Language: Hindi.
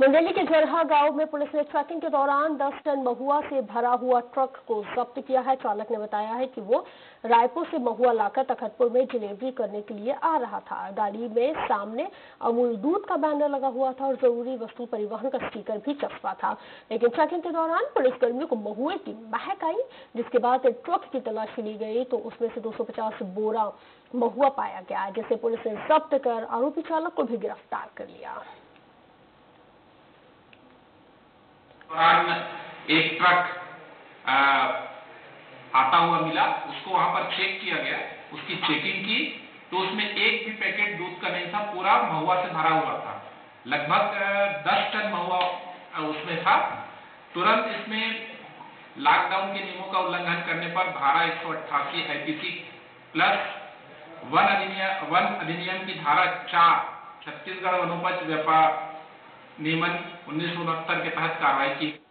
मुंडेली के जरहा गाँव में पुलिस ने ट्रैकिंग के दौरान 10 टन महुआ से भरा हुआ ट्रक को जब्त किया है। चालक ने बताया है कि वो रायपुर से महुआ लाकर तखतपुर में डिलीवरी करने के लिए आ रहा था। गाड़ी में सामने अमूल दूध का बैनर लगा हुआ था और ज़रूरी वस्तु परिवहन का स्टीकर भी चस्पा था। लेकिन ट्रैकिंग के दौरान पुलिसकर्मियों को महुए की महक आई, जिसके बाद ट्रक की तलाशी ली गई तो उसमें से दो सौ पचास बोरा महुआ पाया गया, जिसे पुलिस ने जब्त कर आरोपी चालक को भी गिरफ़्तार कर लिया। दौरान एक ट्रक आता हुआ मिला। उसको वहाँ पर चेक किया गया। उसकी चेकिंग की तो उसमें एक भी पैकेट दूध का नहीं था, पूरा महुआ से भरा हुआ था। लगभग दस टन महुआ उसमें था। तुरंत इसमें लॉकडाउन के नियमों का उल्लंघन करने पर धारा एक सौ अट्ठासी आईपीसी प्लस वन अधिनियम वन अधिनियम की धारा चार, छत्तीसगढ़ वनोपज व्यापार नियमन उन्नीस के तहत कार्रवाई की।